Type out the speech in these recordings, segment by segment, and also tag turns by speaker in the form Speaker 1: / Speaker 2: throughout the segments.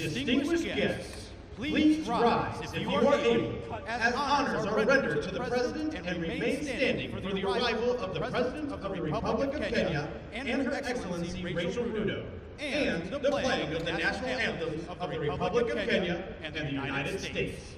Speaker 1: Distinguished guests, please rise if you are able, as honors are rendered to the President and remain standing for the arrival of the President of the Republic of Kenya and Her Excellency Rachel Ruto, and the playing of the national anthems of the Republic of Kenya and the United States.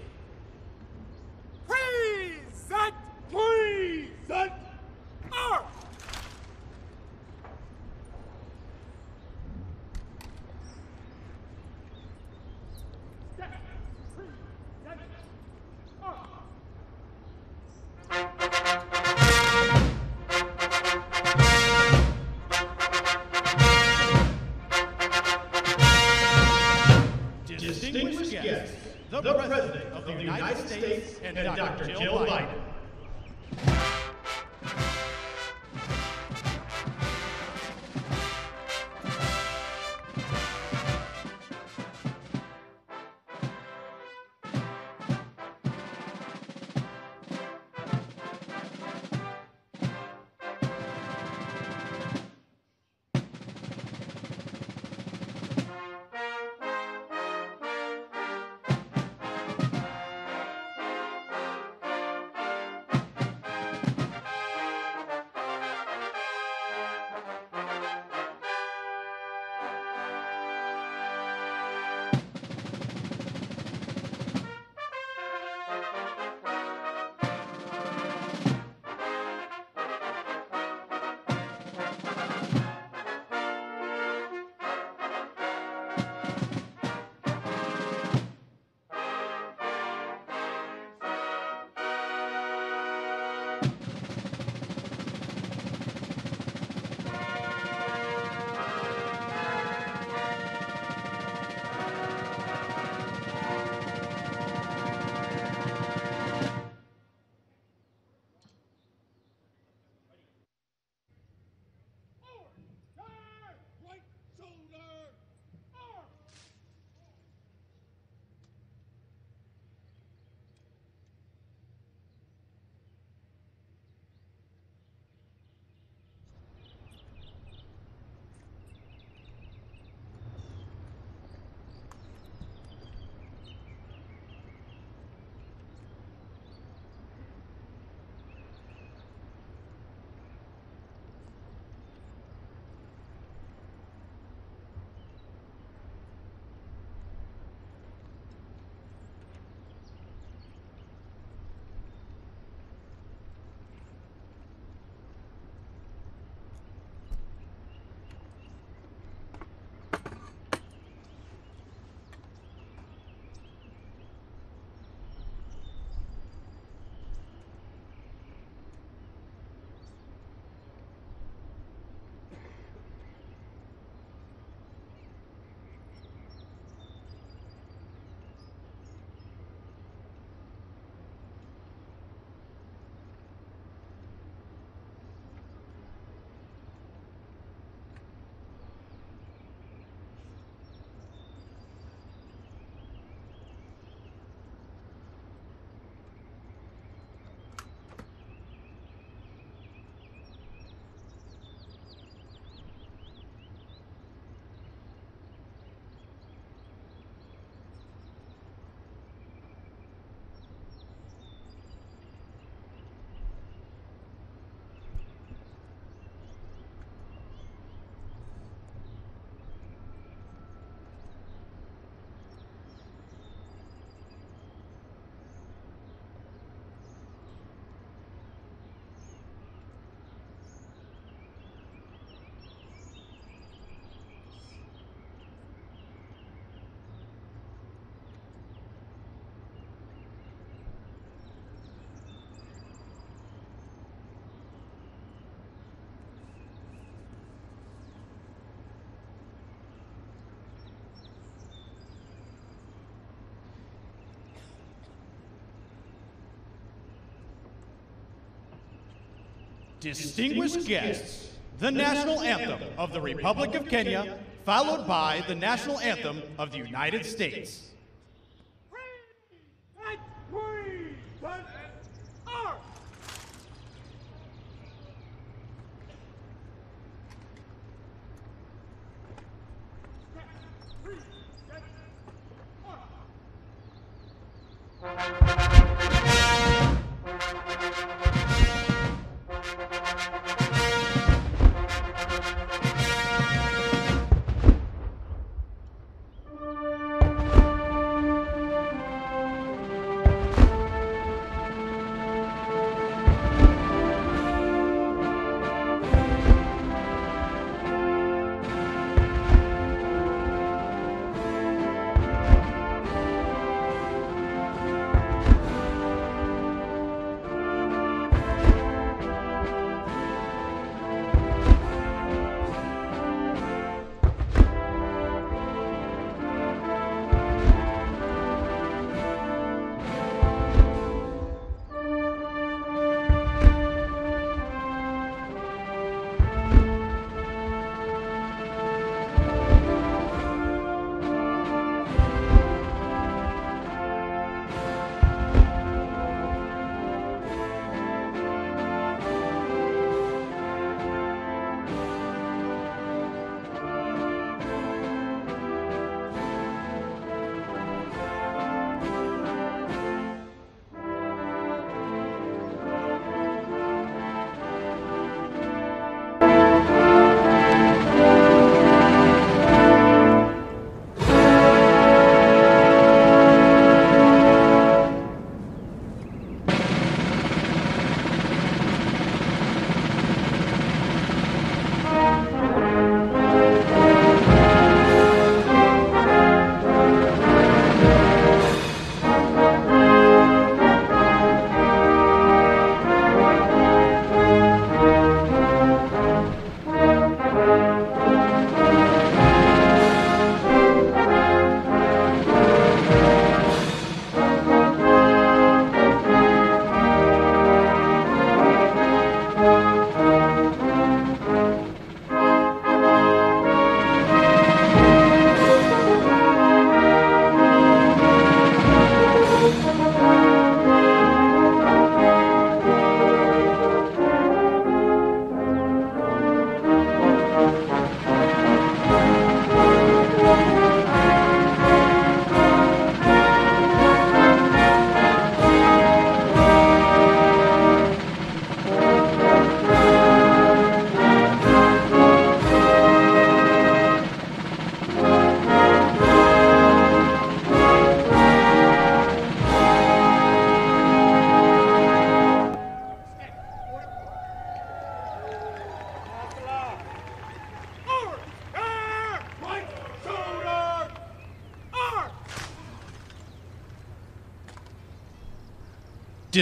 Speaker 1: Distinguished guests, the national anthem of the Republic of Kenya, followed by the national anthem of the United States.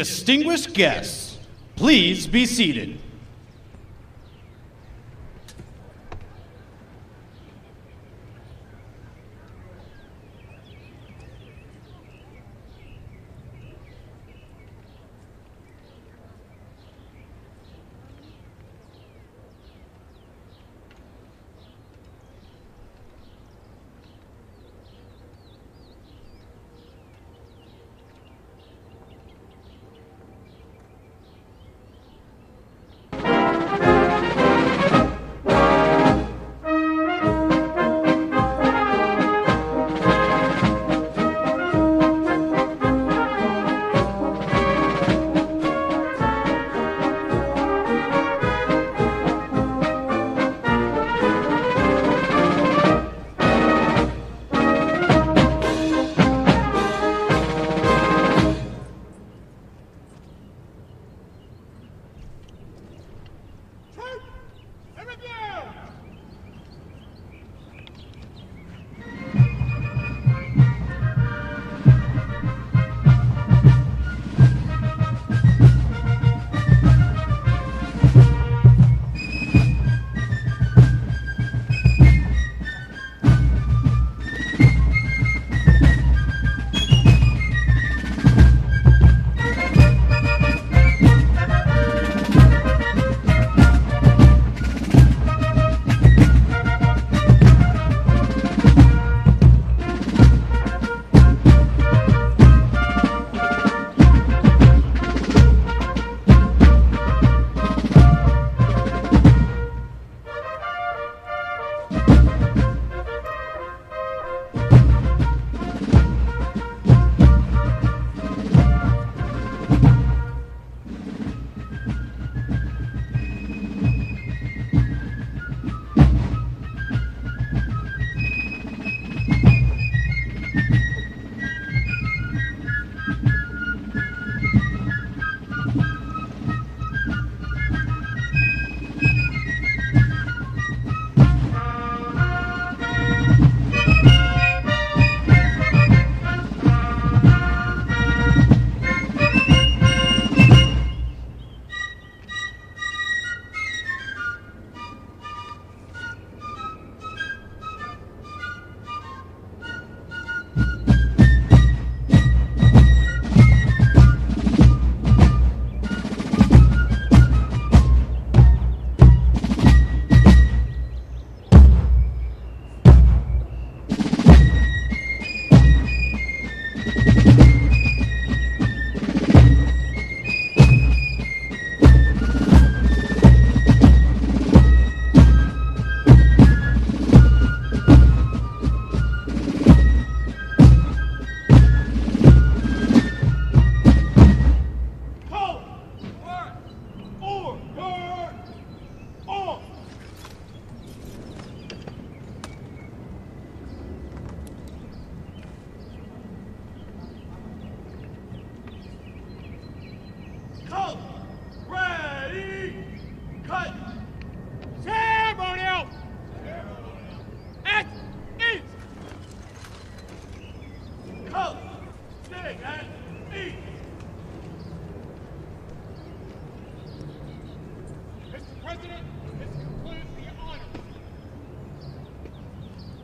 Speaker 1: Distinguished guests, please be seated.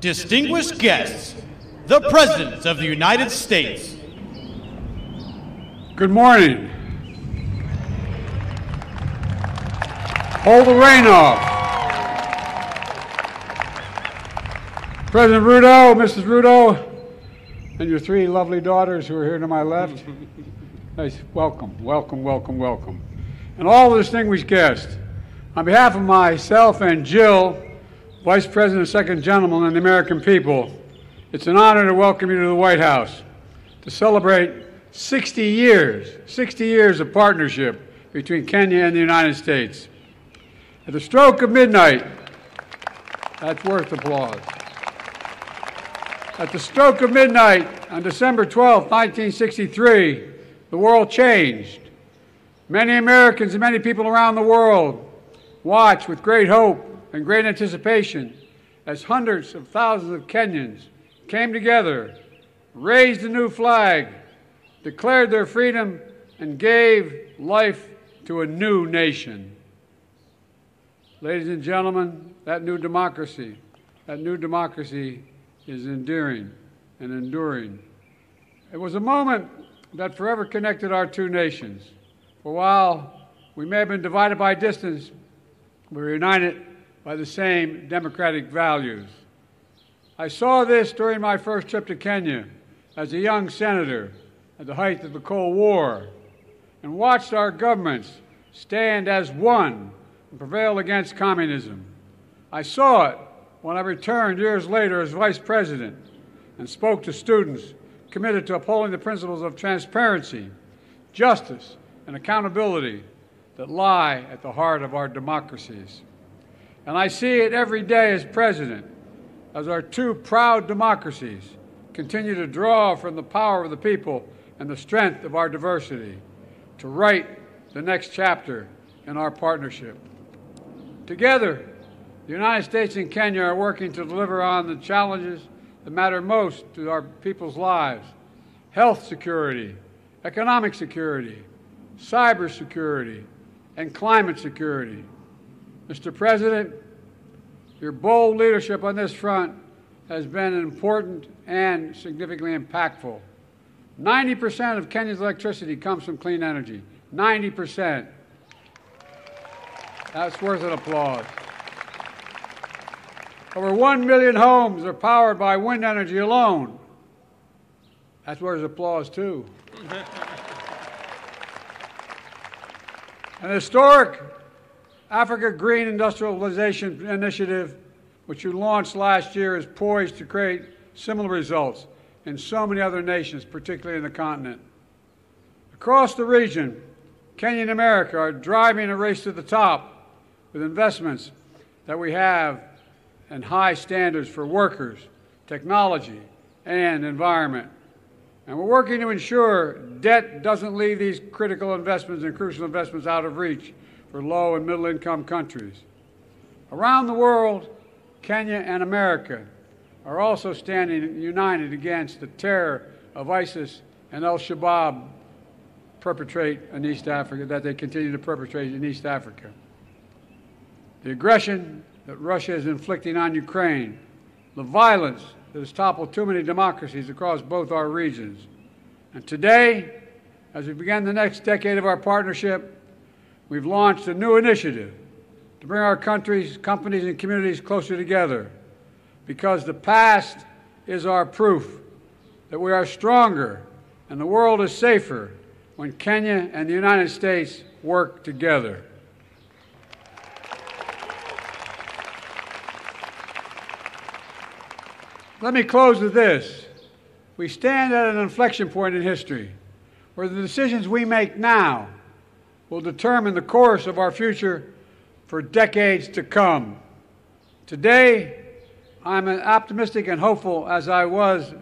Speaker 1: Distinguished guests, the President of the United States.
Speaker 2: Good morning. Hold the rain off. President Ruto, Mrs. Ruto, and your three lovely daughters who are here to my left. Nice. Welcome, welcome, welcome, welcome. And all the distinguished guests, on behalf of myself and Jill, Vice President Second Gentleman, and the American people, it's an honor to welcome you to the White House to celebrate 60 years, 60 years of partnership between Kenya and the United States. At the stroke of midnight, that's worth applause. At the stroke of midnight on December 12, 1963, the world changed. Many Americans and many people around the world watched with great hope and great anticipation as hundreds of thousands of Kenyans came together, raised a new flag, declared their freedom, and gave life to a new nation. Ladies and gentlemen, that new democracy, that new democracy is endearing and enduring. It was a moment that forever connected our two nations. For while we may have been divided by distance, we were united by the same democratic values. I saw this during my first trip to Kenya as a young senator at the height of the Cold War and watched our governments stand as one and prevail against communism. I saw it when I returned years later as vice president and spoke to students committed to upholding the principles of transparency, justice, and accountability that lie at the heart of our democracies. And I see it every day as president, as our two proud democracies continue to draw from the power of the people and the strength of our diversity to write the next chapter in our partnership. Together, the United States and Kenya are working to deliver on the challenges that matter most to our people's lives health security, economic security, cyber security, and climate security. Mr. President, your bold leadership on this front has been important and significantly impactful. 90% of Kenya's electricity comes from clean energy. 90%. That's worth an applause. Over 1 million homes are powered by wind energy alone. That's worth applause, too. An historic Africa Green Industrialization Initiative, which you launched last year, is poised to create similar results in so many other nations, particularly in the continent. Across the region, Kenya and America are driving a race to the top with investments that we have and high standards for workers, technology, and environment. And we're working to ensure debt doesn't leave these critical investments and crucial investments out of reach for low and middle income countries. Around the world, Kenya and America are also standing united against the terror of ISIS and Al Shabaab perpetrate in East Africa, that they continue to perpetrate in East Africa. The aggression that Russia is inflicting on Ukraine, the violence that has toppled too many democracies across both our regions. And today, as we begin the next decade of our partnership, we've launched a new initiative to bring our countries, companies, and communities closer together because the past is our proof that we are stronger and the world is safer when Kenya and the United States work together. Let me close with this. We stand at an inflection point in history where the decisions we make now will determine the course of our future for decades to come. Today, I'm as optimistic and hopeful as I was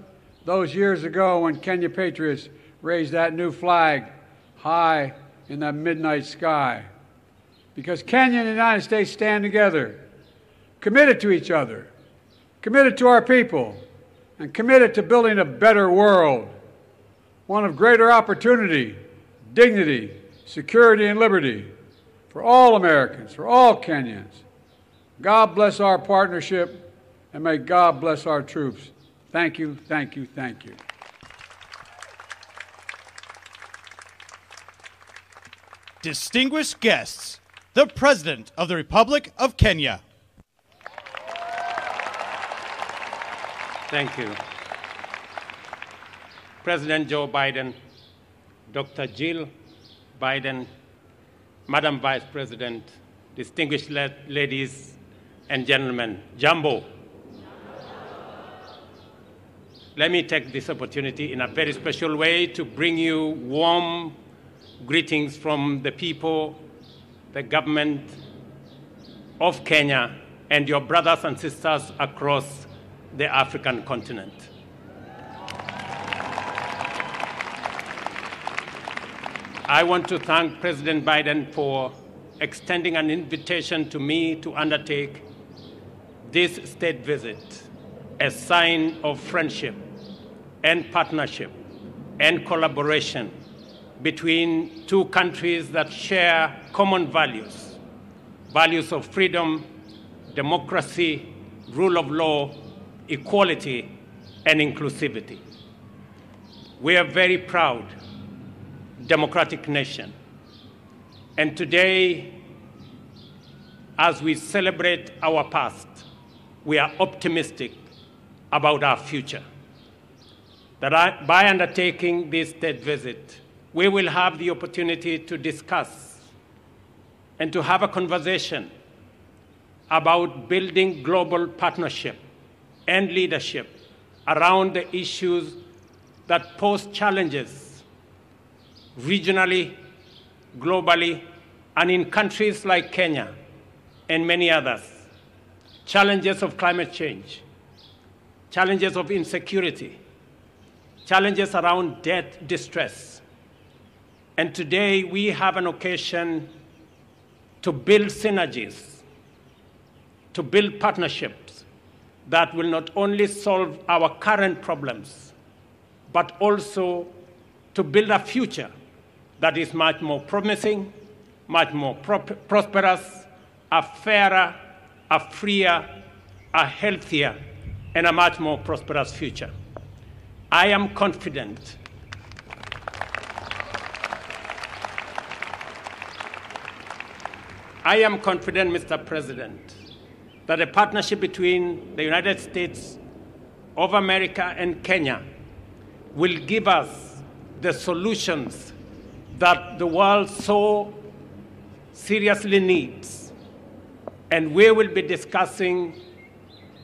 Speaker 2: those years ago when Kenya Patriots raised that new flag high in that midnight sky. Because Kenya and the United States stand together, committed to each other, committed to our people, and committed to building a better world, one of greater opportunity, dignity, security, and liberty for all Americans, for all Kenyans. God bless our partnership, and may God bless our troops. Thank you, thank you, thank you.
Speaker 1: Distinguished guests, the President of the Republic of Kenya.
Speaker 3: Thank you. President Joe Biden, Dr. Jill Biden, Madam Vice President, distinguished la- ladies and gentlemen, Jambo. Let me take this opportunity in a very special way to bring you warm greetings from the people, the government of Kenya, and your brothers and sisters across the African continent. I want to thank President Biden for extending an invitation to me to undertake this state visit, a sign of friendship and partnership and collaboration between two countries that share common values values of freedom, democracy, rule of law, equality, and inclusivity. We are very proud democratic nation. And today, as we celebrate our past, we are optimistic about our future. That I, by undertaking this state visit, we will have the opportunity to discuss and to have a conversation about building global partnership and leadership around the issues that pose challenges regionally, globally, and in countries like Kenya and many others. Challenges of climate change, challenges of insecurity, challenges around debt distress. And today we have an occasion to build synergies, to build partnerships that will not only solve our current problems, but also to build a future that is much more promising, much more pro- prosperous, a fairer, a freer, a healthier, and a much more prosperous future. I am confident I am confident, Mr. President, that a partnership between the United States of America and Kenya will give us the solutions that the world so seriously needs. And we will be discussing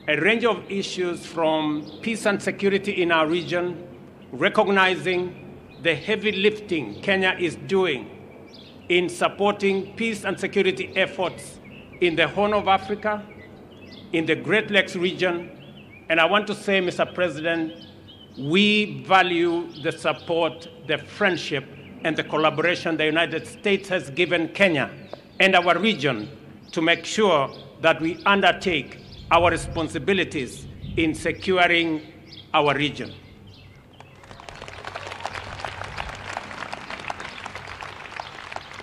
Speaker 3: a range of issues from peace and security in our region, recognizing the heavy lifting Kenya is doing in supporting peace and security efforts in the Horn of Africa, in the Great Lakes region. And I want to say, Mr. President, we value the support, the friendship, and the collaboration the United States has given Kenya and our region to make sure that we undertake our responsibilities in securing our region.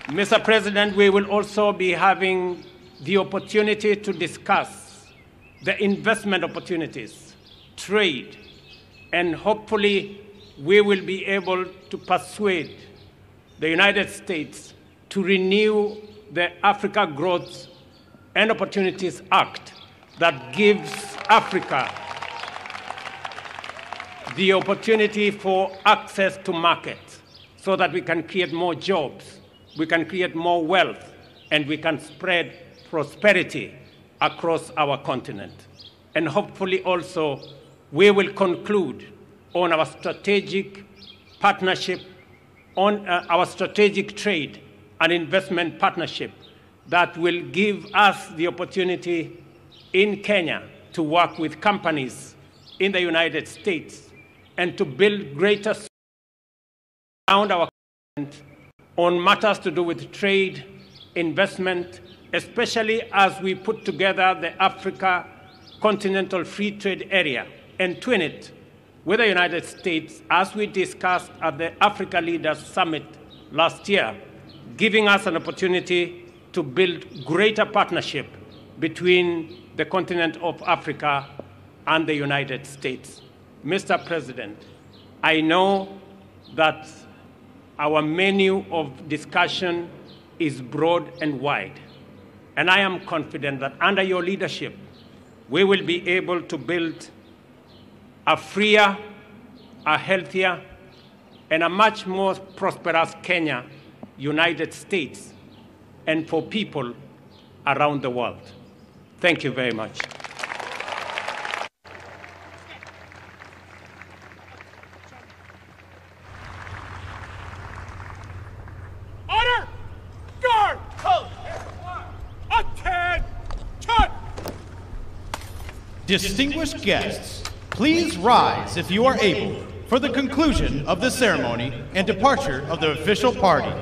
Speaker 3: Mr. President, we will also be having the opportunity to discuss the investment opportunities, trade, and hopefully we will be able to persuade the United States to renew the Africa Growth and Opportunities Act that gives Africa the opportunity for access to markets so that we can create more jobs, we can create more wealth, and we can spread prosperity across our continent. And hopefully also we will conclude on our strategic partnership, on uh, our strategic trade and investment partnership that will give us the opportunity in Kenya to work with companies in the United States and to build greater around our on matters to do with trade, investment, especially as we put together the Africa Continental Free Trade Area and twin it with the United States, as we discussed at the Africa Leaders Summit last year, giving us an opportunity to build greater partnership between the continent of Africa and the United States. Mr. President, I know that our menu of discussion is broad and wide, and I am confident that under your leadership, we will be able to build a freer, a healthier, and a much more prosperous Kenya, United States, and for people around the world. Thank you very much.
Speaker 4: Order! Guard! Attention!
Speaker 1: Distinguished guests, please rise if you are able for the conclusion of the ceremony and departure of the official party.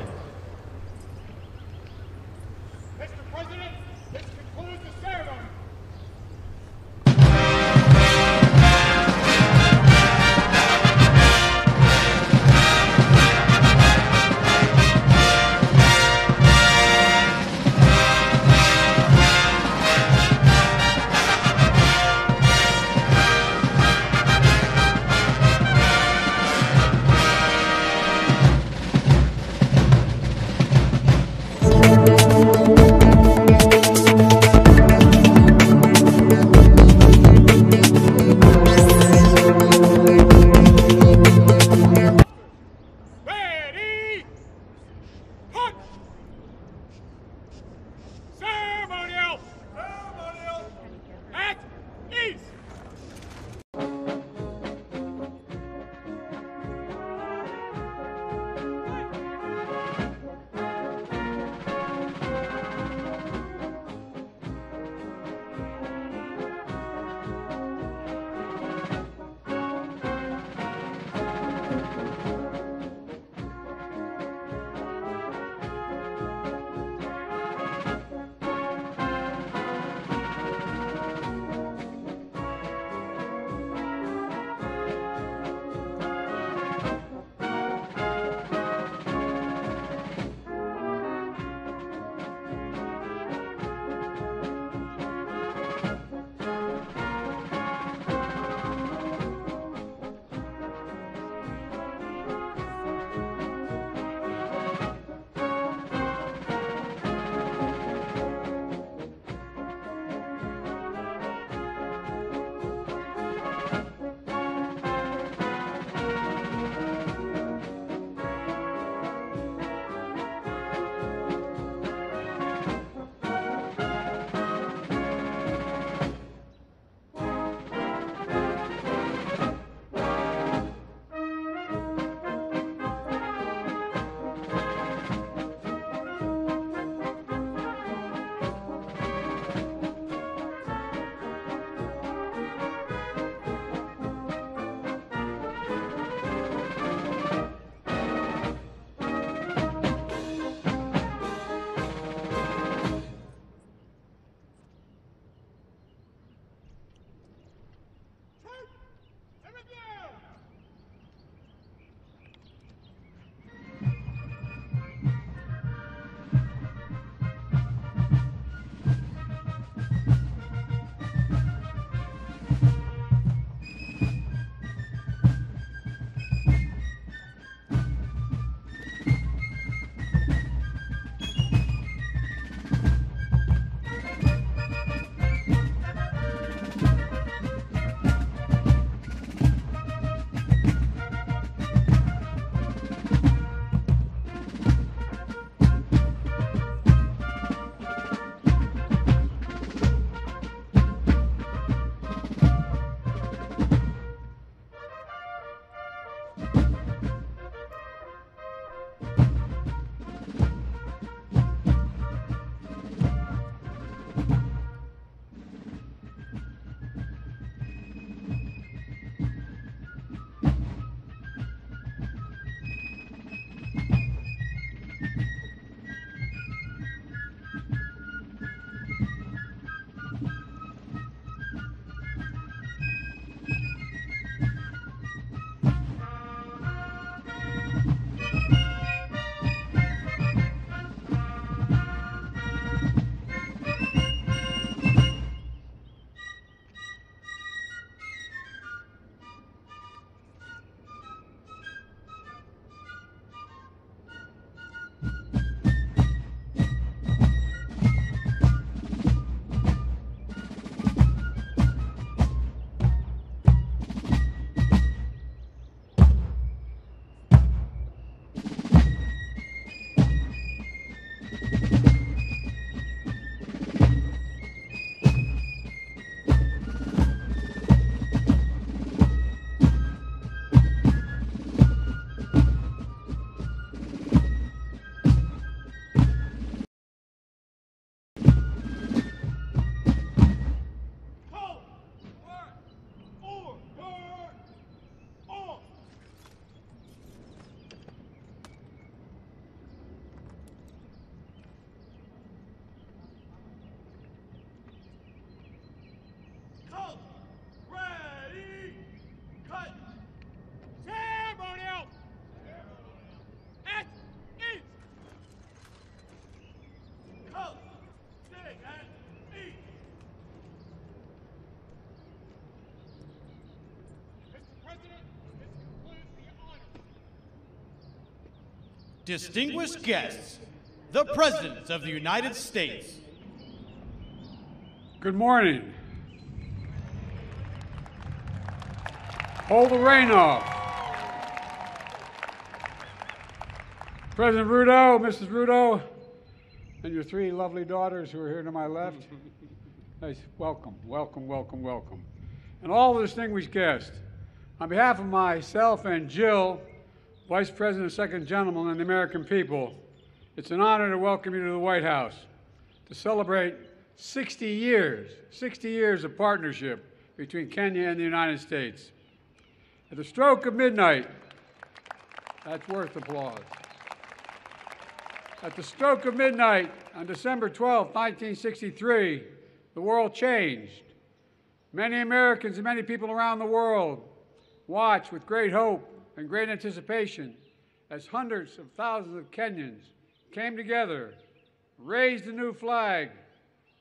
Speaker 1: Distinguished guests, the President of the United States.
Speaker 2: Good morning. Hold the rain off. President Ruto, Mrs. Ruto, and your three lovely daughters who are here to my left. Nice. Welcome, welcome, welcome, welcome. And all the distinguished guests, on behalf of myself and Jill, Vice President Second Gentleman, and the American people, it's an honor to welcome you to the White House to celebrate 60 years, 60 years of partnership between Kenya and the United States. At the stroke of midnight, that's worth applause. At the stroke of midnight on December 12, 1963, the world changed. Many Americans and many people around the world watched with great hope and great anticipation as hundreds of thousands of Kenyans came together, raised a new flag,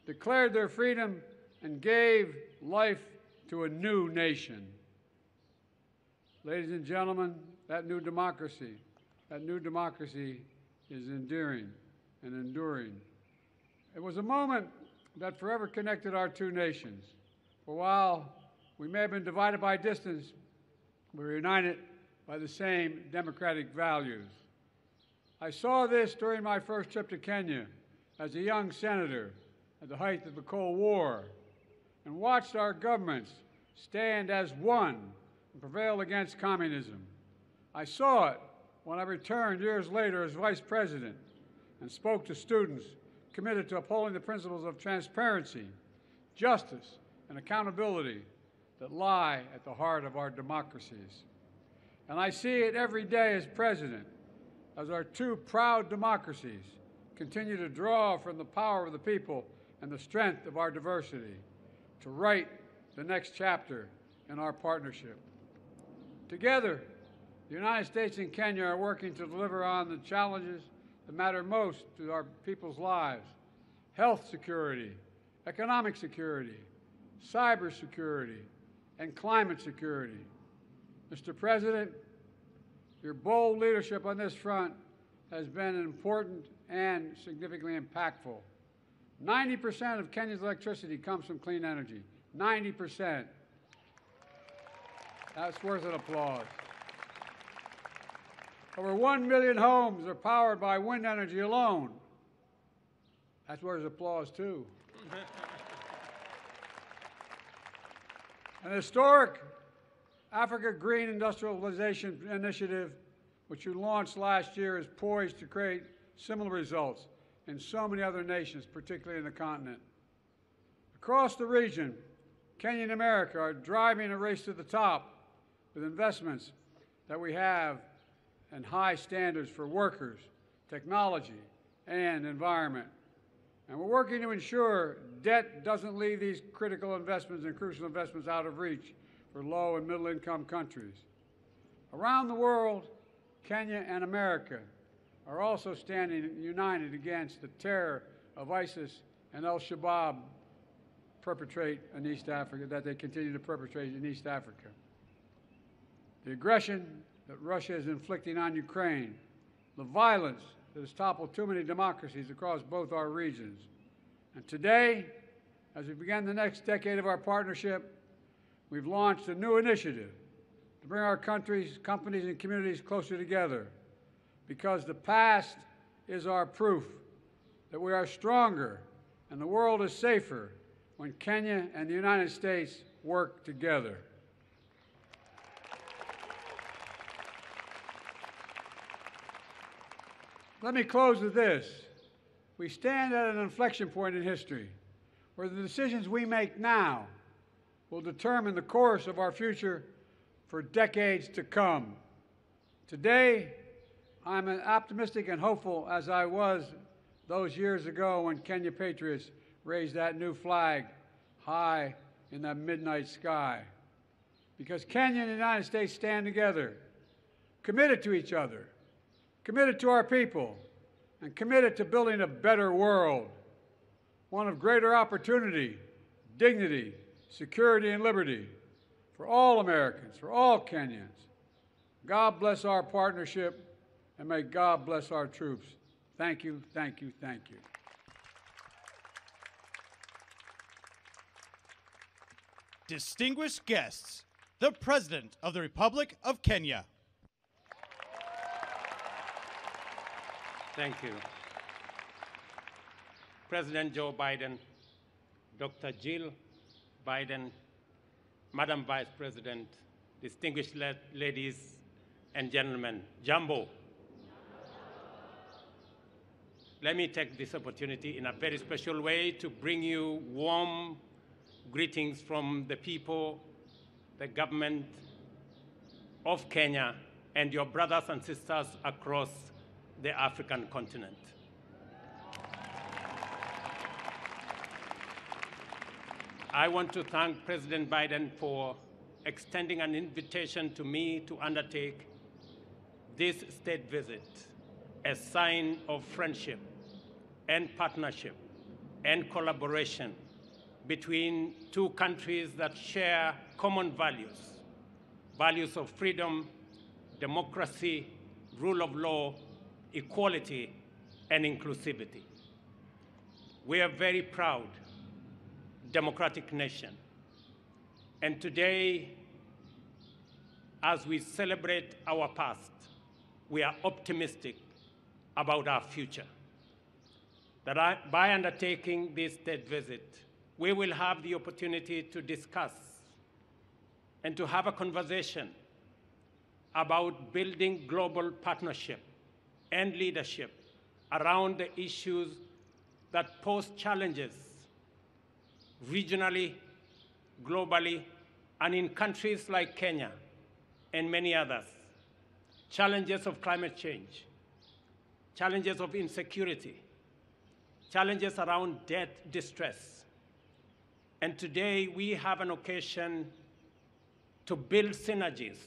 Speaker 2: declared their freedom, and gave life to a new nation. Ladies and gentlemen, that new democracy, that new democracy is endearing and enduring. It was a moment that forever connected our two nations. For while we may have been divided by distance, we were united by the same democratic values. I saw this during my first trip to Kenya as a young senator at the height of the Cold War and watched our governments stand as one and prevail against communism. I saw it when I returned years later as vice president and spoke to students committed to upholding the principles of transparency, justice, and accountability that lie at the heart of our democracies. And I see it every day as president, as our two proud democracies continue to draw from the power of the people and the strength of our diversity to write the next chapter in our partnership. Together, the United States and Kenya are working to deliver on the challenges that matter most to our people's lives health security, economic security, cyber security, and climate security. Mr. President, your bold leadership on this front has been important and significantly impactful. 90% of Kenya's electricity comes from clean energy. 90%. That's worth an applause. Over 1 million homes are powered by wind energy alone. That's worth applause, too. An historic Africa Green Industrialization Initiative, which you launched last year, is poised to create similar results in so many other nations, particularly in the continent. Across the region, Kenya and America are driving a race to the top with investments that we have and high standards for workers, technology, and environment. And we're working to ensure debt doesn't leave these critical investments and crucial investments out of reach for low and middle income countries. Around the world, Kenya and America are also standing united against the terror of ISIS and Al Shabaab perpetrate in East Africa, that they continue to perpetrate in East Africa. The aggression that Russia is inflicting on Ukraine, the violence that has toppled too many democracies across both our regions. And today, as we begin the next decade of our partnership, we've launched a new initiative to bring our countries, companies, and communities closer together because the past is our proof that we are stronger and the world is safer when Kenya and the United States work together. Let me close with this. We stand at an inflection point in history where the decisions we make now will determine the course of our future for decades to come. Today, I'm as optimistic and hopeful as I was those years ago when Kenya Patriots raised that new flag high in that midnight sky. Because Kenya and the United States stand together, committed to each other, committed to our people, and committed to building a better world, one of greater opportunity, dignity, security, and liberty for all Americans, for all Kenyans. God bless our partnership, and may God bless our troops. Thank you, thank you, thank you.
Speaker 1: Distinguished guests, the President of the Republic of Kenya.
Speaker 3: Thank you. President Joe Biden, Dr. Jill Biden, Madam Vice President, distinguished la- ladies and gentlemen, Jambo. Let me take this opportunity in a very special way to bring you warm greetings from the people, the government of Kenya, and your brothers and sisters across the African continent. I want to thank President Biden for extending an invitation to me to undertake this state visit as sign of friendship and partnership and collaboration between two countries that share common values, values of freedom, democracy, rule of law, equality, and inclusivity. We are very proud democratic nation. And today, as we celebrate our past, we are optimistic about our future. That I, by undertaking this state visit, we will have the opportunity to discuss and to have a conversation about building global partnership and leadership around the issues that pose challenges regionally, globally, and in countries like Kenya and many others. Challenges of climate change, challenges of insecurity, challenges around debt distress. And today we have an occasion to build synergies,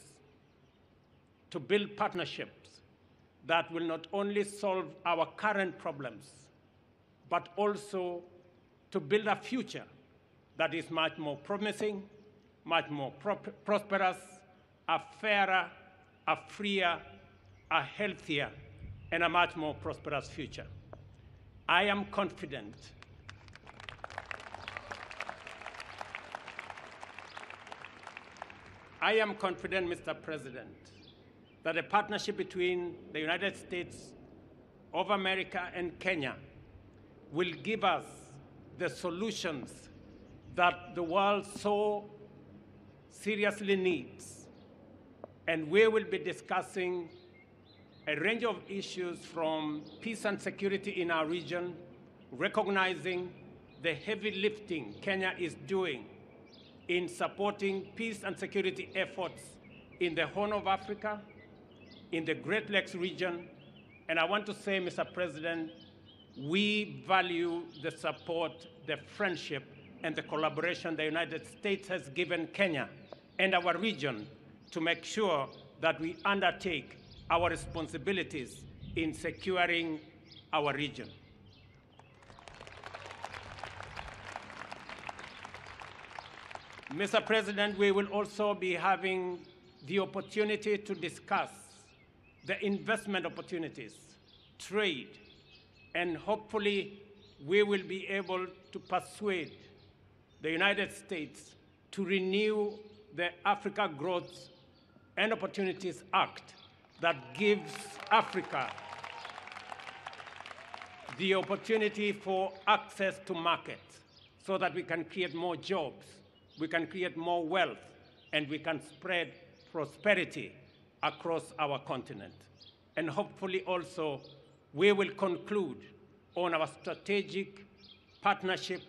Speaker 3: to build partnerships that will not only solve our current problems, but also to build a future that is much more promising, much more pro- prosperous, a fairer, a freer, a healthier, and a much more prosperous future. I am confident I am confident, Mr. President, that a partnership between the United States of America and Kenya will give us the solutions that the world so seriously needs. And we will be discussing a range of issues from peace and security in our region, recognizing the heavy lifting Kenya is doing in supporting peace and security efforts in the Horn of Africa, in the Great Lakes region. And I want to say, Mr. President, we value the support, the friendship, and the collaboration the United States has given Kenya and our region to make sure that we undertake our responsibilities in securing our region. Mr. President, we will also be having the opportunity to discuss the investment opportunities, trade, and hopefully we will be able to persuade the United States to renew the Africa Growth and Opportunities Act that gives Africa the opportunity for access to markets so that we can create more jobs, we can create more wealth, and we can spread prosperity across our continent. And hopefully also we will conclude on our strategic partnership,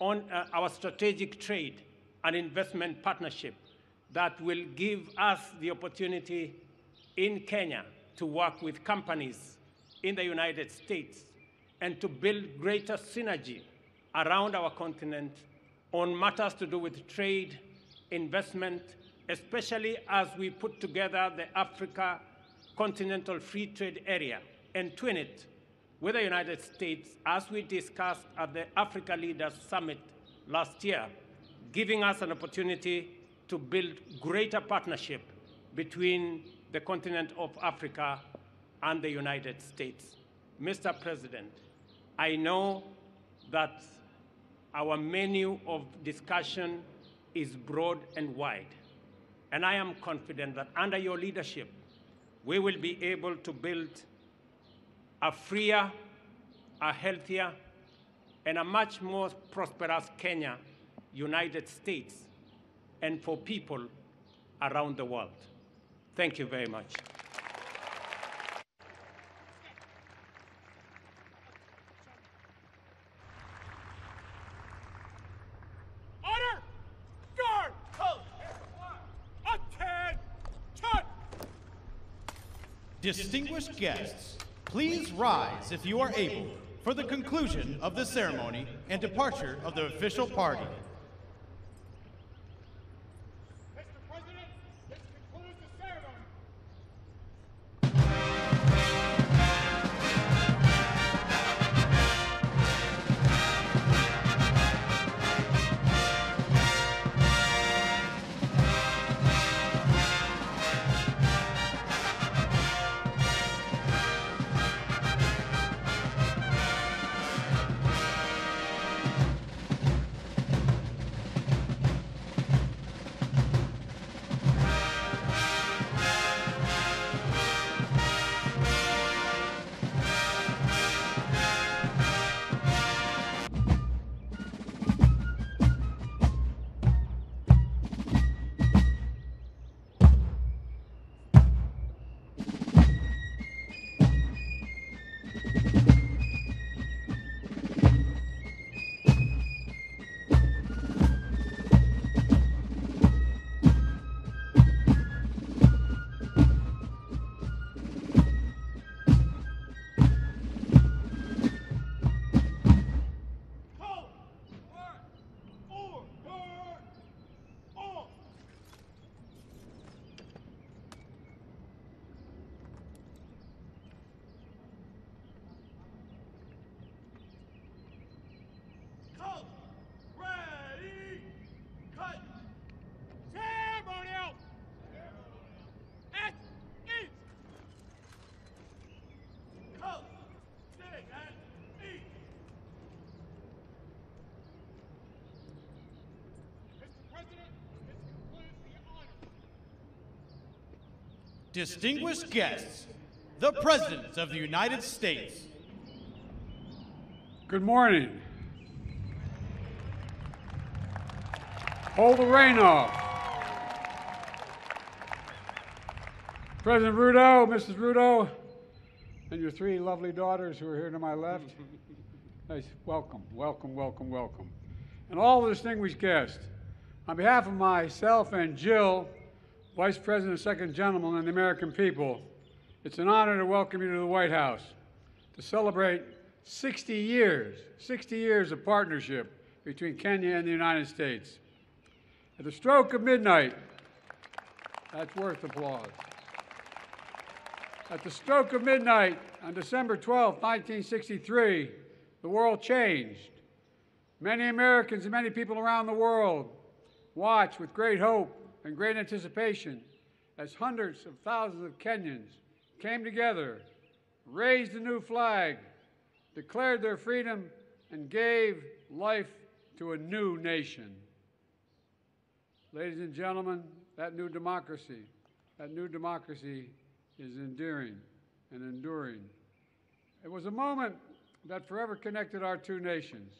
Speaker 3: on uh, our strategic trade and investment partnership that will give us the opportunity in Kenya to work with companies in the United States and to build greater synergy around our continent on matters to do with trade, investment, especially as we put together the Africa Continental Free Trade Area and twin it with the United States, as we discussed at the Africa Leaders Summit last year, giving us an opportunity to build greater partnership between the continent of Africa and the United States. Mr. President, I know that our menu of discussion is broad and wide, and I am confident that under your leadership, we will be able to build a freer, a healthier, and a much more prosperous Kenya, United States, and for people around the world. Thank you very much.
Speaker 4: Honor! Guard! Attention!
Speaker 1: Distinguished guests, please rise if you are able for the conclusion of the ceremony and departure of the official party. Distinguished guests, the President of the United States.
Speaker 2: Good morning. Hold the rain off. President Ruto, Mrs. Ruto, and your three lovely daughters who are here to my left. Nice. Welcome, welcome, welcome, welcome. And all the distinguished guests, on behalf of myself and Jill, Vice President Second Gentleman, and the American people, it's an honor to welcome you to the White House to celebrate 60 years, 60 years of partnership between Kenya and the United States. At the stroke of midnight, that's worth applause. At the stroke of midnight on December 12, 1963, the world changed. Many Americans and many people around the world watched with great hope and great anticipation as hundreds of thousands of Kenyans came together, raised a new flag, declared their freedom, and gave life to a new nation. Ladies and gentlemen, that new democracy, that new democracy is endearing and enduring. It was a moment that forever connected our two nations.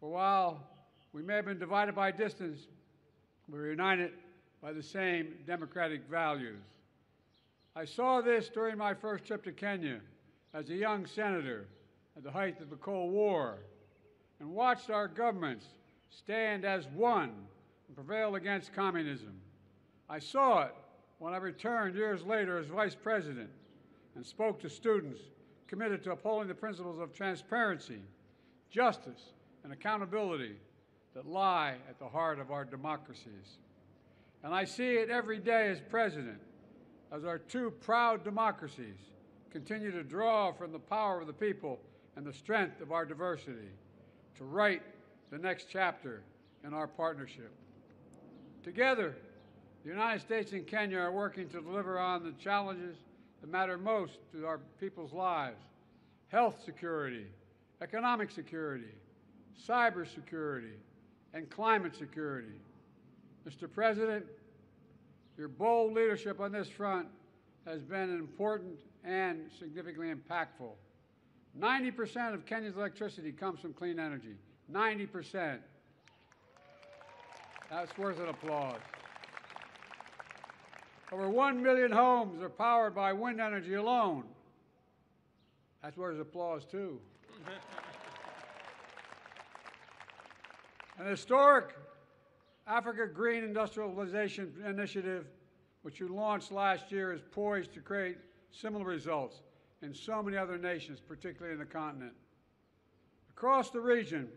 Speaker 2: For while we may have been divided by distance, we were united by the same democratic values. I saw this during my first trip to Kenya as a young senator at the height of the Cold War and watched our governments stand as one and prevail against communism. I saw it when I returned years later as vice president and spoke to students committed to upholding the principles of transparency, justice, and accountability that lie at the heart of our democracies. And I see it every day as president, as our two proud democracies continue to draw from the power of the people and the strength of our diversity to write the next chapter in our partnership. Together, the United States and Kenya are working to deliver on the challenges that matter most to our people's lives health security, economic security, cyber security, and climate security. Mr. President, your bold leadership on this front has been important and significantly impactful. 90% of Kenya's electricity comes from clean energy. 90%. That's worth an applause. Over 1 million homes are powered by wind energy alone. That's worth applause, too. An historic Africa Green Industrialization Initiative, which you launched last year, is poised to create similar results in so many other nations, particularly in the continent. Across the region,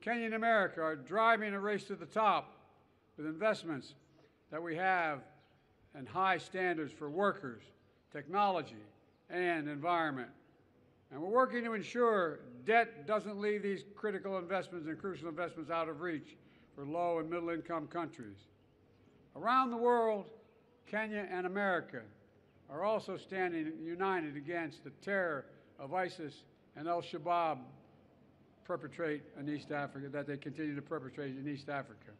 Speaker 2: Kenya and America are driving a race to the top with investments that we have and high standards for workers, technology, and environment. And we're working to ensure debt doesn't leave these critical investments and crucial investments out of reach for low and middle income countries. Around the world, Kenya and America are also standing united against the terror of ISIS and Al Shabaab perpetrate in East Africa, that they continue to perpetrate in East Africa.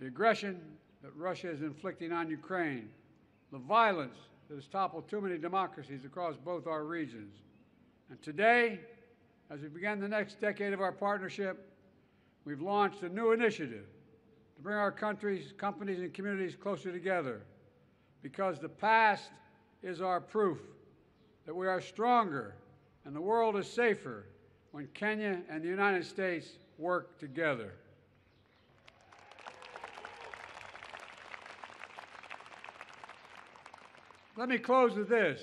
Speaker 2: The aggression that Russia is inflicting on Ukraine, the violence that has toppled too many democracies across both our regions. And today, as we begin the next decade of our partnership, we've launched a new initiative to bring our countries, companies, and communities closer together because the past is our proof that we are stronger and the world is safer when Kenya and the United States work together. Let me close with this.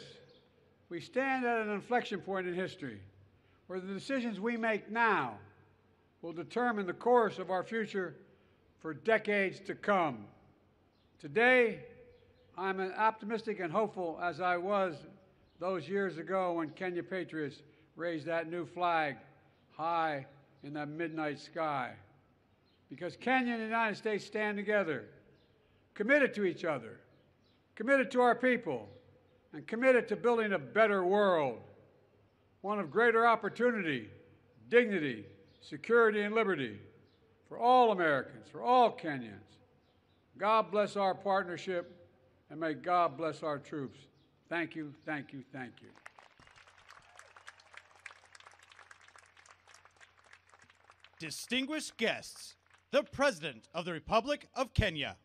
Speaker 2: We stand at an inflection point in history where the decisions we make now will determine the course of our future for decades to come. Today, I'm as optimistic and hopeful as I was those years ago when Kenya Patriots raised that new flag high in that midnight sky. Because Kenya and the United States stand together, committed to each other, committed to our people, and committed to building a better world, one of greater opportunity, dignity, security, and liberty for all Americans, for all Kenyans. God bless our partnership, and may God bless our troops. Thank you, thank you, thank you.
Speaker 1: Distinguished guests, the President of the Republic of Kenya.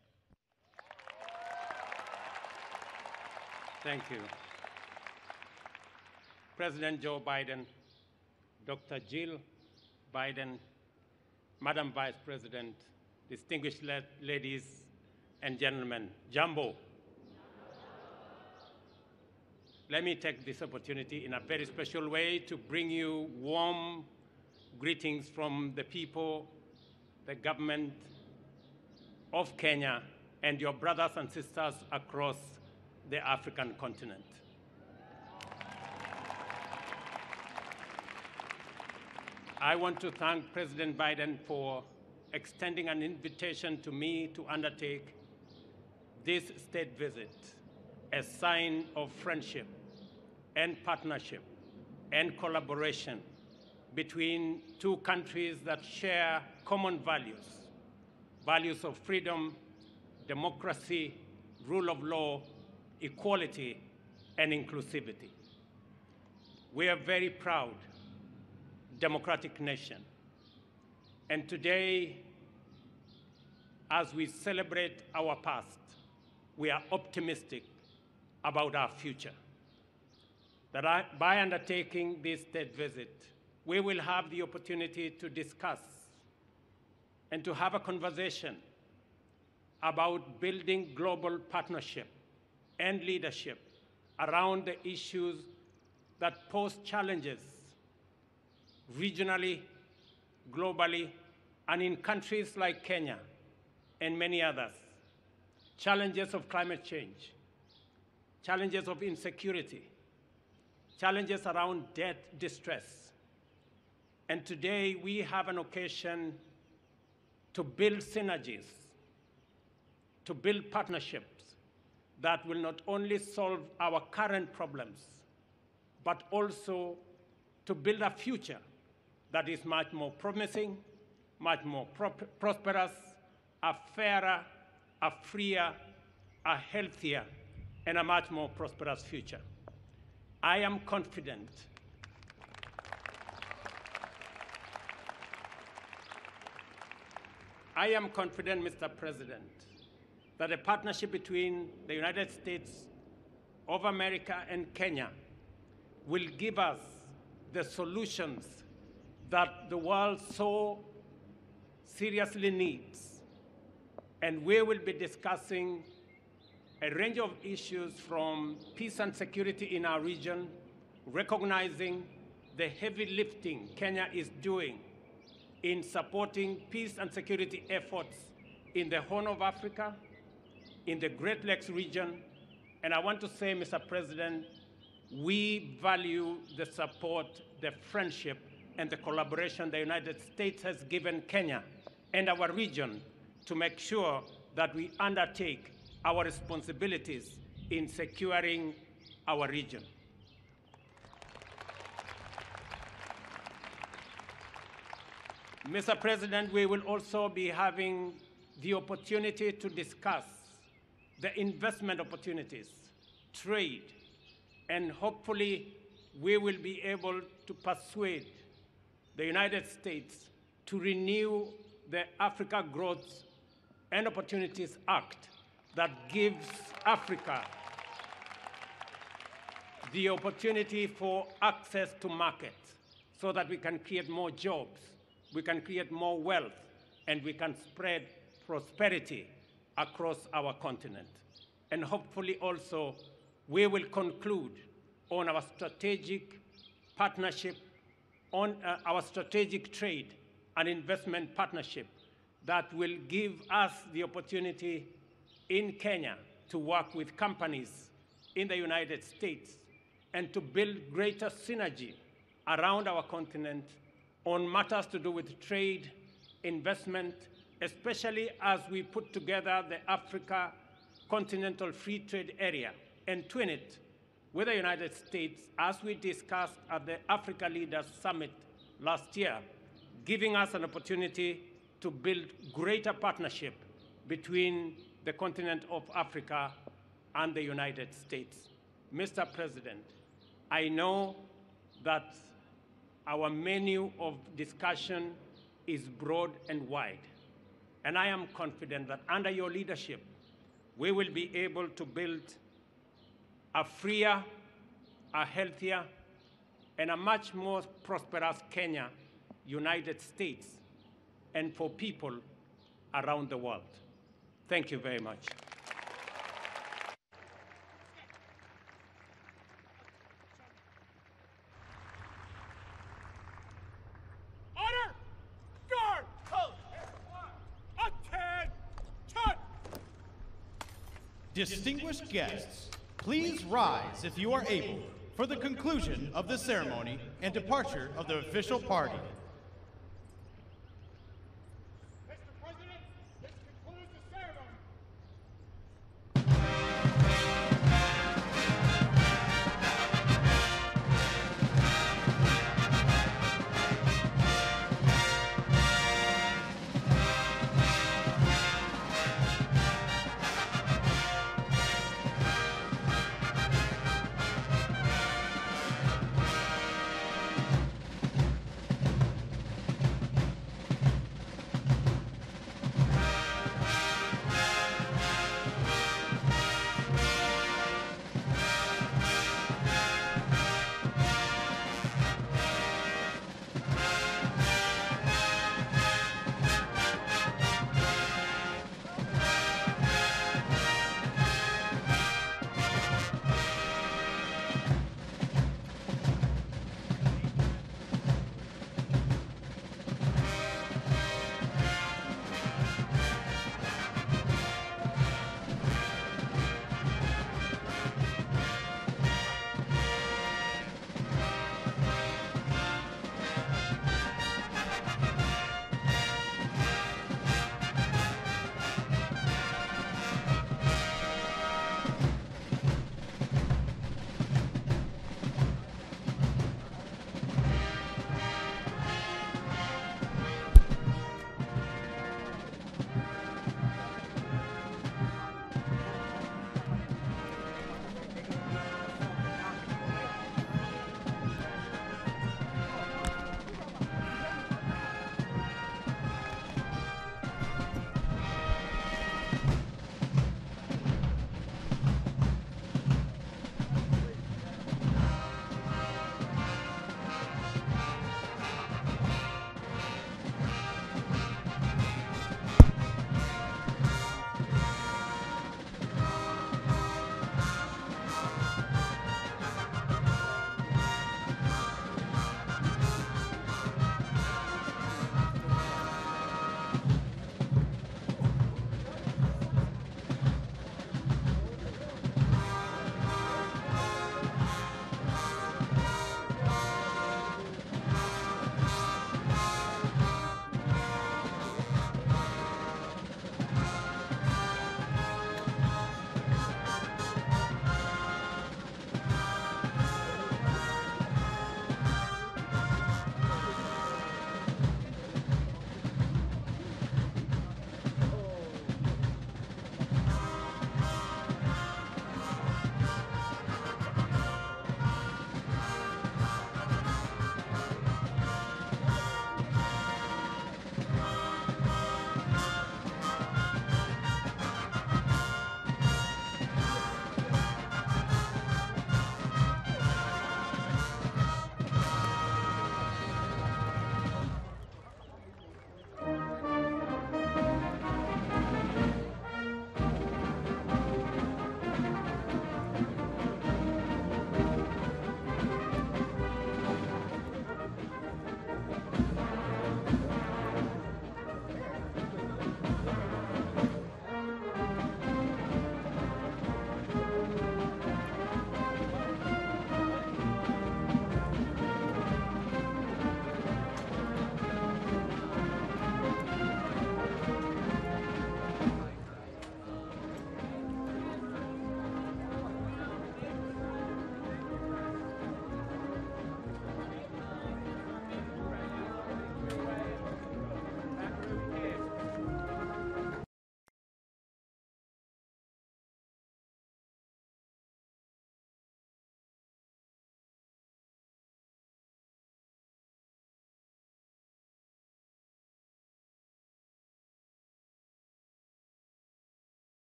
Speaker 3: Thank you. President Joe Biden, Dr. Jill Biden, Madam Vice President, distinguished la- ladies and gentlemen, Jambo. Let me take this opportunity in a very special way to bring you warm greetings from the people, the government of Kenya, and your brothers and sisters across the African continent. I want to thank President Biden for extending an invitation to me to undertake this state visit as sign of friendship and partnership and collaboration between two countries that share common values values of freedom, democracy, rule of law, equality, and inclusivity. We are very proud democratic nation. And today, as we celebrate our past, we are optimistic about our future. That I, by undertaking this state visit, we will have the opportunity to discuss and to have a conversation about building global partnership and leadership around the issues that pose challenges regionally, globally, and in countries like Kenya and many others. Challenges of climate change, challenges of insecurity, challenges around debt distress. And today we have an occasion to build synergies, to build partnerships that will not only solve our current problems, but also to build a future that is much more promising, much more pro- prosperous, a fairer, a freer, a healthier, and a much more prosperous future. I am confident I am confident, Mr. President, that a partnership between the United States of America and Kenya will give us the solutions that the world so seriously needs. And we will be discussing a range of issues from peace and security in our region, recognizing the heavy lifting Kenya is doing in supporting peace and security efforts in the Horn of Africa, in the Great Lakes region. And I want to say, Mr. President, we value the support, the friendship, and the collaboration the United States has given Kenya and our region to make sure that we undertake our responsibilities in securing our region. Mr. President, we will also be having the opportunity to discuss the investment opportunities, trade, and hopefully we will be able to persuade the United States to renew the Africa Growth and Opportunities Act that gives Africa the opportunity for access to markets so that we can create more jobs, we can create more wealth, and we can spread prosperity across our continent. And hopefully also we will conclude on our strategic partnership, on uh, our strategic trade and investment partnership that will give us the opportunity in Kenya to work with companies in the United States and to build greater synergy around our continent on matters to do with trade, investment, especially as we put together the Africa Continental Free Trade Area and twin it with the United States, as we discussed at the Africa Leaders Summit last year, giving us an opportunity to build greater partnership between the continent of Africa and the United States. Mr. President, I know that our menu of discussion is broad and wide, and I am confident that under your leadership, we will be able to build a freer, a healthier, and a much more prosperous Kenya, United States, and for people around the world. Thank you very much.
Speaker 4: Honor! Guard! Attention!
Speaker 1: Distinguished guests, please rise if you are able for the conclusion of the ceremony and departure of the official party.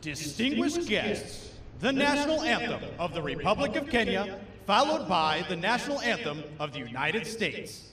Speaker 1: Distinguished guests, the national anthem of the Republic of Kenya, followed by the national anthem of the United States.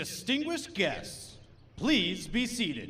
Speaker 1: Distinguished guests, please be seated.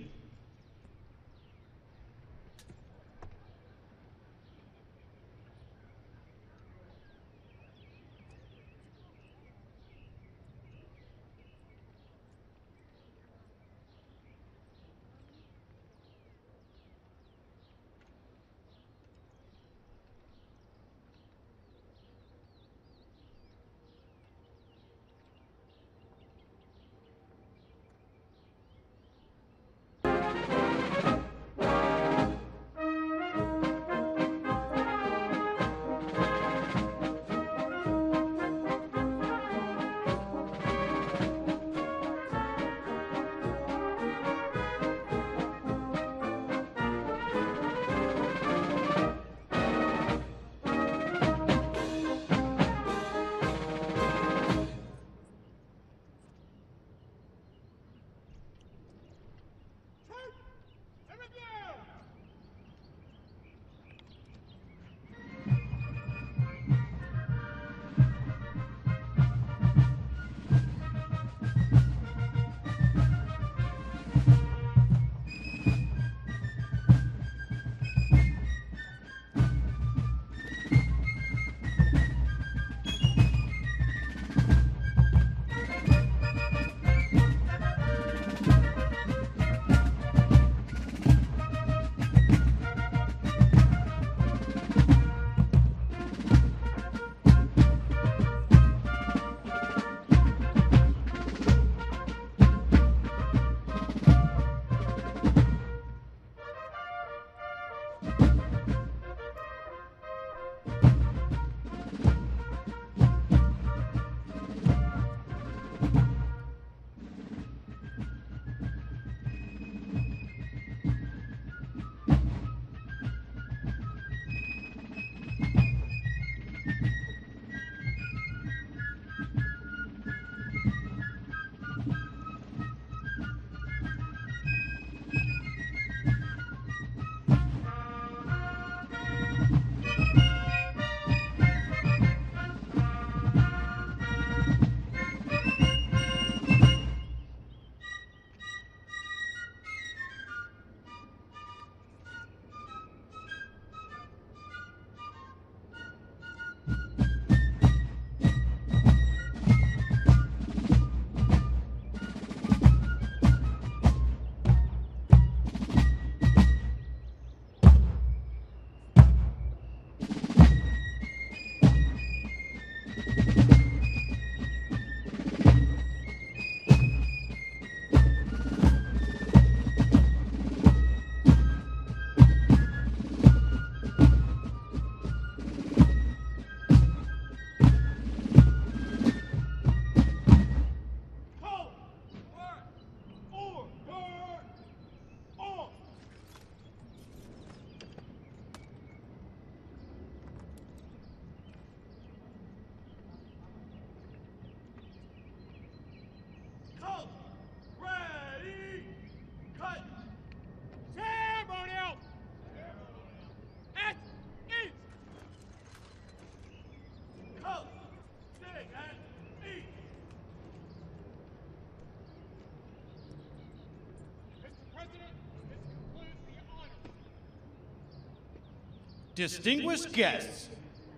Speaker 1: Distinguished guests,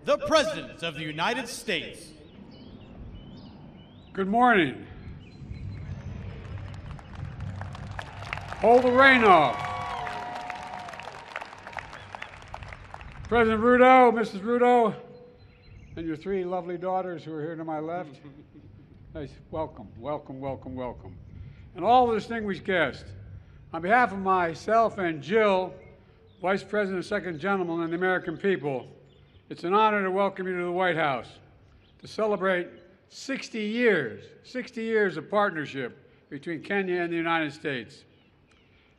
Speaker 1: the President of the United States.
Speaker 2: Good morning. Hold the rain off. President Ruto, Mrs. Ruto, and your three lovely daughters who are here to my left. Nice. Welcome, welcome, welcome, welcome. And all the distinguished guests, on behalf of myself and Jill, Vice President Second Gentleman, and the American people, it's an honor to welcome you to the White House to celebrate 60 years, 60 years of partnership between Kenya and the United States.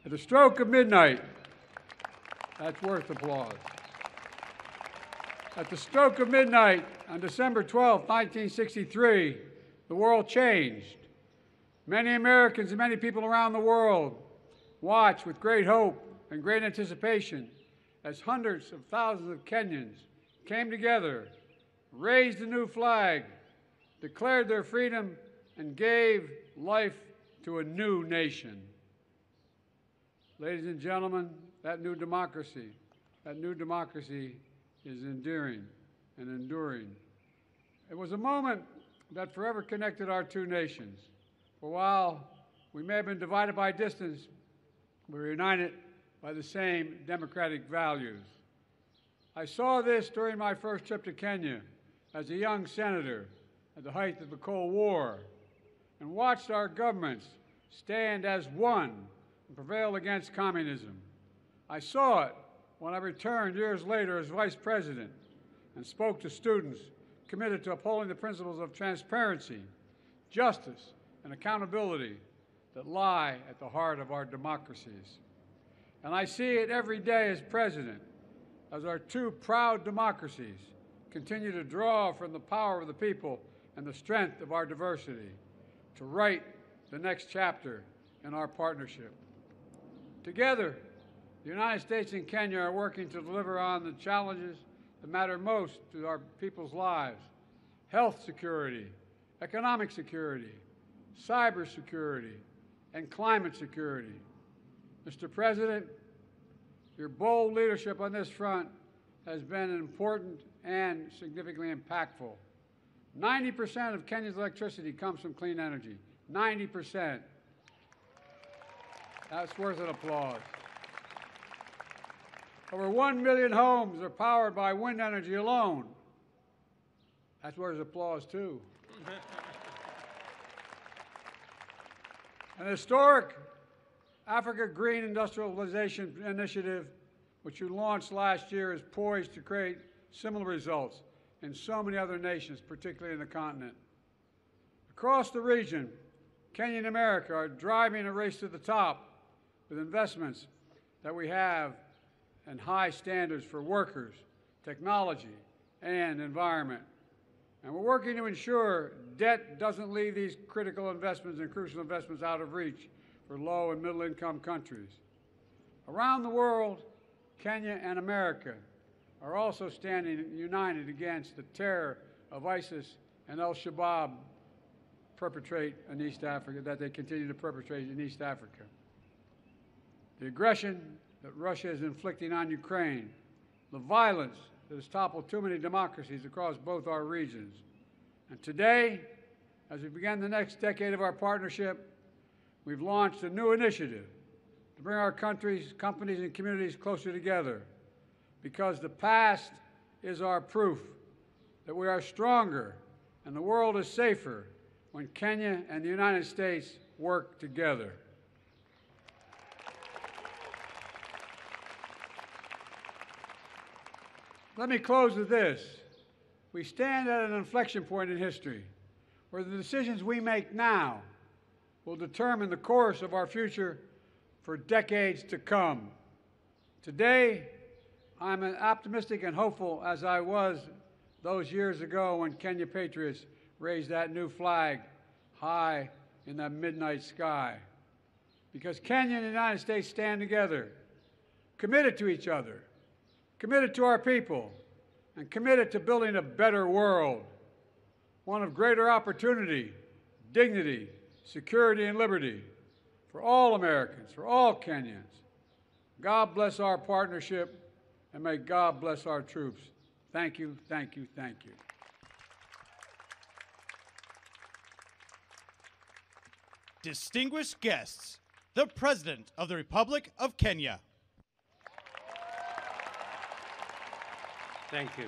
Speaker 2: At the stroke of midnight, that's worth applause. At the stroke of midnight on December 12, 1963, the world changed. Many Americans and many people around the world watched with great hope and great anticipation as hundreds of thousands of Kenyans came together, raised a new flag, declared their freedom, and gave life to a new nation. Ladies and gentlemen, that new democracy, that new democracy is endearing and enduring. It was a moment that forever connected our two nations. For while we may have been divided by distance, we were united by the same democratic values. I saw this during my first trip to Kenya as a young senator at the height of the Cold War and watched our governments stand as one and prevail against communism. I saw it when I returned years later as vice president and spoke to students committed to upholding the principles of transparency, justice, and accountability that lie at the heart of our democracies. And I see it every day as president, as our two proud democracies continue to draw from the power of the people and the strength of our diversity to write the next chapter in our partnership. Together, the United States and Kenya are working to deliver on the challenges that matter most to our people's lives health security, economic security, cyber security, and climate security. Mr. President, your bold leadership on this front has been important and significantly impactful. 90% of Kenya's electricity comes from clean energy. 90%. That's worth an applause. Over 1 million homes are powered by wind energy alone. That's worth applause, too. An historic Africa Green Industrialization Initiative, which you launched last year, is poised to create similar results in so many other nations, particularly in the continent. Across the region, Kenya and America are driving a race to the top with investments that we have and high standards for workers, technology, and environment. And we're working to ensure debt doesn't leave these critical investments and crucial investments out of reach for low and middle income countries. Around the world, Kenya and America are also standing united against the terror of ISIS and Al Shabaab perpetrate in East Africa, that they continue to perpetrate in East Africa. The aggression that Russia is inflicting on Ukraine, the violence that has toppled too many democracies across both our regions. And today, as we begin the next decade of our partnership, we've launched a new initiative to bring our countries, companies, and communities closer together because the past is our proof that we are stronger and the world is safer when Kenya and the United States work together. Let me close with this. We stand at an inflection point in history where the decisions we make now will determine the course of our future for decades to come. Today, I'm as optimistic and hopeful as I was those years ago when Kenya Patriots raised that new flag high in that midnight sky. Because Kenya and the United States stand together, committed to each other, committed to our people, and committed to building a better world, one of greater opportunity, dignity, security, and liberty for all Americans, for all Kenyans. God bless our partnership, and may God bless our troops. Thank you, thank you, thank you.
Speaker 1: Distinguished guests, the President of the Republic of Kenya.
Speaker 3: Thank you.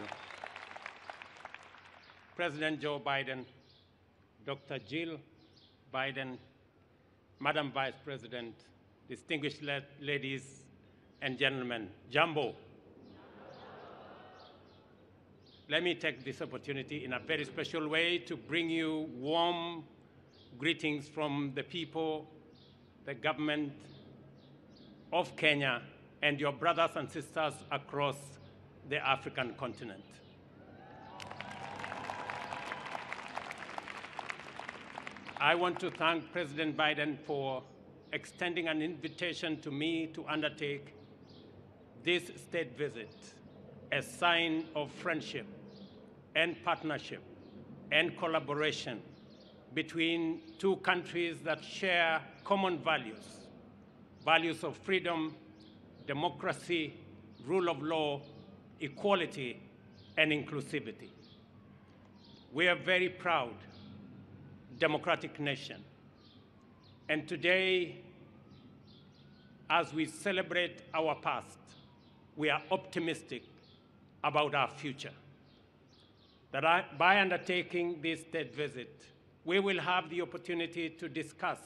Speaker 3: President Joe Biden, Dr. Jill Biden, Madam Vice President, distinguished la- ladies and gentlemen, Jambo. Let me take this opportunity in a very special way to bring you warm greetings from the people, the government of Kenya, and your brothers and sisters across the African continent. I want to thank President Biden for extending an invitation to me to undertake this state visit as sign of friendship and partnership and collaboration between two countries that share common values, values of freedom, democracy, rule of law, equality, and inclusivity. We are very proud democratic nation. And today, as we celebrate our past, we are optimistic about our future. That I, by undertaking this state visit, we will have the opportunity to discuss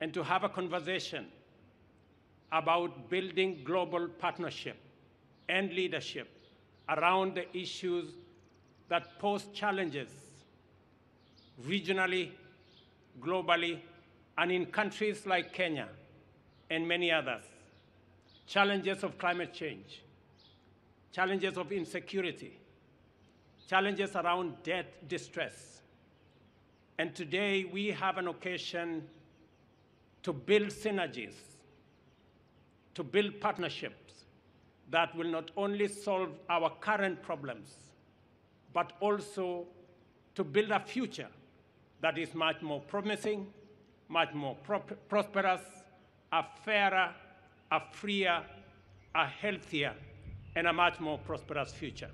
Speaker 3: and to have a conversation about building global partnership and leadership around the issues that pose challenges regionally, globally, and in countries like Kenya and many others. Challenges of climate change, challenges of insecurity, challenges around debt distress. And today we have an occasion to build synergies, to build partnerships that will not only solve our current problems, but also to build a future that is much more promising, much more pro- prosperous, a fairer, a freer, a healthier, and a much more prosperous future.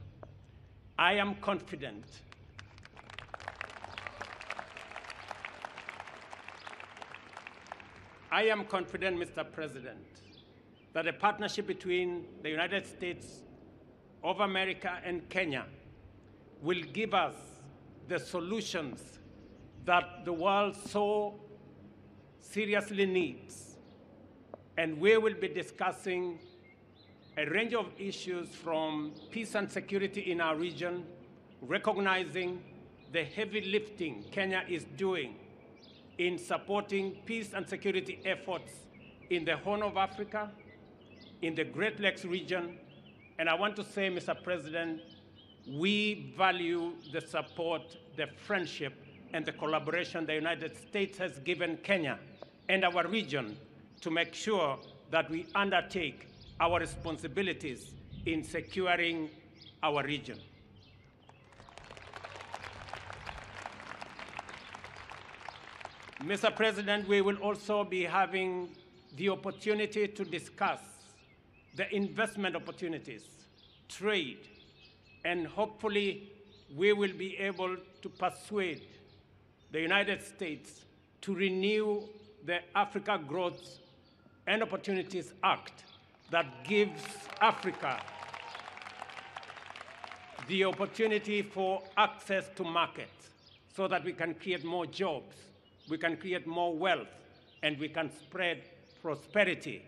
Speaker 3: I am confident I am confident, Mr. President, that a partnership between the United States of America and Kenya will give us the solutions that the world so seriously needs. And we will be discussing a range of issues from peace and security in our region, recognizing the heavy lifting Kenya is doing in supporting peace and security efforts in the Horn of Africa, in the Great Lakes region. And I want to say, Mr. President, we value the support, the friendship, and the collaboration the United States has given Kenya and our region to make sure that we undertake our responsibilities in securing our region. Mr. President, we will also be having the opportunity to discuss the investment opportunities, trade, and hopefully we will be able to persuade the United States to renew the Africa Growth and Opportunities Act that gives Africa the opportunity for access to markets so that we can create more jobs, we can create more wealth, and we can spread prosperity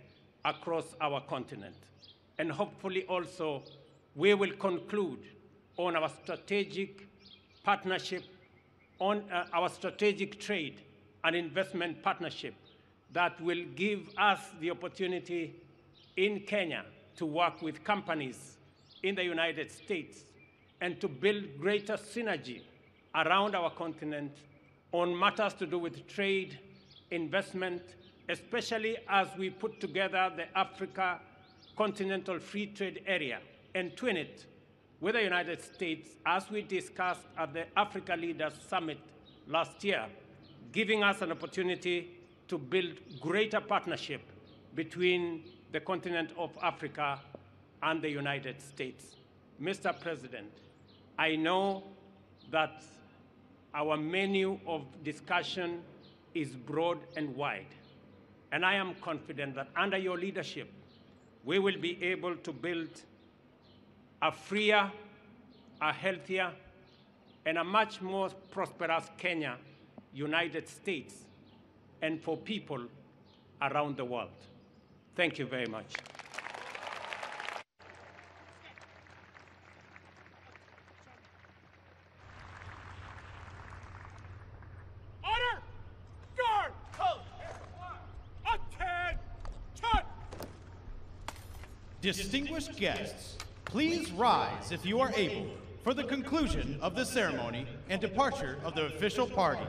Speaker 3: across our continent. And hopefully also we will conclude on our strategic partnership, on uh, our strategic trade and investment partnership that will give us the opportunity in Kenya to work with companies in the United States and to build greater synergy around our continent on matters to do with trade, investment, especially as we put together the Africa Continental Free Trade Area and twin it with the United States as we discussed at the Africa Leaders Summit last year, giving us an opportunity to build greater partnership between the continent of Africa and the United States. Mr. President, I know that our menu of discussion is broad and wide, and I am confident that under your leadership, we will be able to build a freer, a healthier, and a much more prosperous Kenya, United States, and for people around the world. Thank you very much.
Speaker 4: Honor! Guard! Attention!
Speaker 1: Distinguished guests, please rise if you are able for the conclusion of the ceremony and departure of the official party.